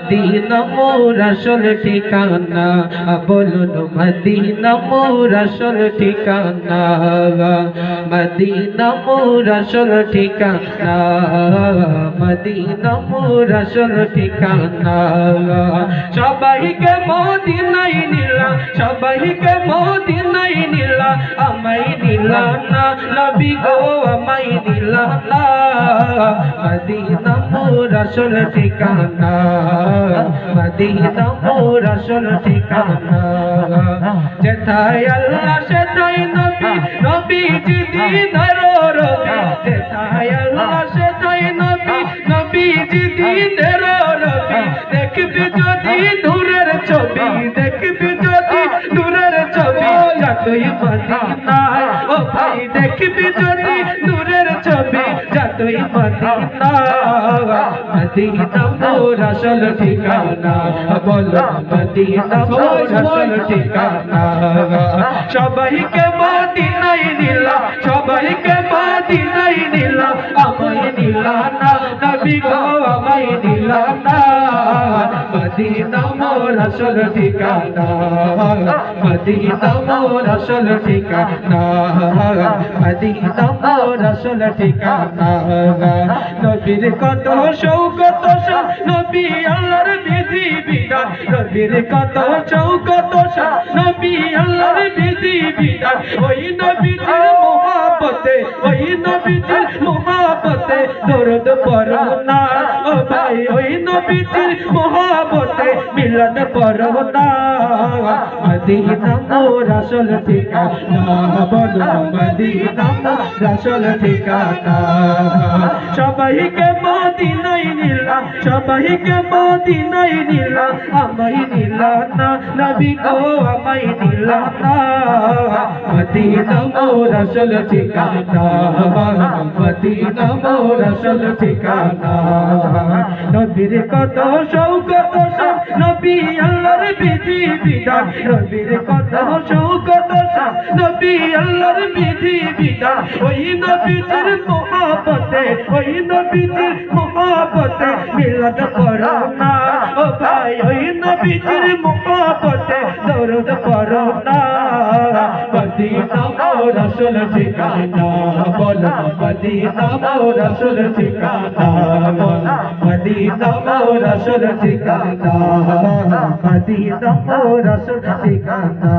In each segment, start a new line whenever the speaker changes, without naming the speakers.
Medina মোর আসল ঠিকানা, বলুন মদিনা মোর আসল ঠিকানা, মদিনা মোর আসল ঠিকানা, মদিনা মোর আসল ঠিকানা। সবাইকে মদিনাই নিলা, সবাইকে মদিনাই নিলা আমাই নিলা না, নবী গো আমাই নিলা না। মদিনা মোর আসল ঠিকানা, মদিনা মোর আসল ঠিকানা। যেথায় আল্লাহ, সেথায় নবী নবী জিদি ধরো রবি যেথায় আল্লাহ, সেথায় নবী নবী জিদি ধরো রবি দেখবি যদি দূরের ছবি, দেখবি যদি দূরের ছবি, যতই মদিনায়, ও ভাই, দেখবি যদি যতই মদিনা মদিনা মোর আসল ঠিকানা বলো মদিনা মোর আসল ঠিকানা সবাইকে মদিনাই নিলা সবাইকে মদিনাই নিলা আমায় নিলা না নবী গো আমায় নিলা না মদিনা মোর আসল ঠিকানা। মদিনা মোর আসল ঠিকানা। মদিনা মোর আসল ঠিকানা। নবীর কত শৌকত নবী আল্লাহর বিধি বিধান নবীর কত শৌকত নবী আল্লাহর বিধি বিধান ওই নবীজির মহাপতে ওই নবীজির মহাপতে দরদ পড়ো ও ভাই, ওই নবীজির মহাপতে মিলন পড়ো মদিনা মোর আসল ঠিকানা, বলো মদিনা মোর আসল ঠিকানা। সবাইকে মদিনাই নিলা সবাইকে মদিনাই নিলা আমাই নিলা না, নবী গো আমাই নিলা না। মদিনা মোর আসল ঠিকানা, মদিনা মোর আসল ঠিকানা। নবীর কত শৌকত শান নবী আল্লাহর বিধি বিধান। নবীর কত শৌকত শান নবী আল্লাহর বিধি বিধান। ওই নবীজির মহাপতে ওই নবীজির মহাপতে মিলন করো না। ও ভাই, ওই নবীজির মহাপতে দরদ করো না। মদিনা মোর আসল ঠিকানা বলো মদিনা মোর আসল ঠিকানা মদিনা মোর আসল ঠিকানা মদিনা মোর আসল ঠিকানা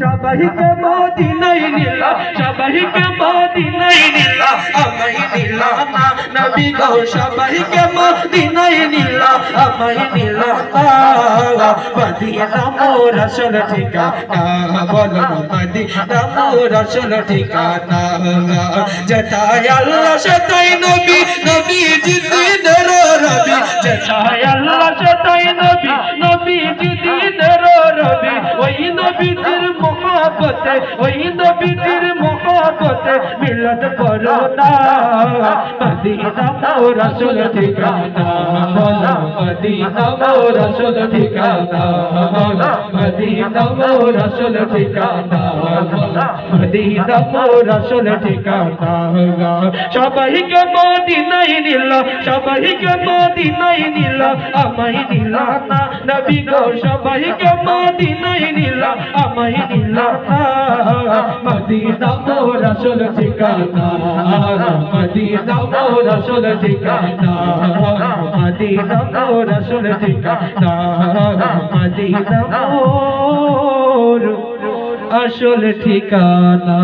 সবাইকে মদিনাই নিলা সবাইকে মদিনাই নিলা আমাই নিলা না নবী গো সবাইকে মদিনাই আমাই নিলা না মদিনা মোর আসল ঠিকানা বলো মদিনা মোর আসল ঠিকানা যেথায় আল্লাহ সেথায় নবী নবী জিদিনের রবি যেথায় আল্লাহ সেথায় নবী নবী জিদিনের রবি ওই নবীজির মহাপতে মিলন করো না। মদিনা মোর আসল ঠিকানা, বলো মদিনা মোর আসল ঠিকানা ঠিকানা সবাইকে মদিনাই নিল নিল, আমায় নিল না। নবী গো নিল, আমায় নিল না। মদিনা মোর আসল ঠিকানা মদিনা মোর আসল ঠিকানা মদিনা মোর আসল ঠিকানা মদিনা মোর আসল ঠিকানা।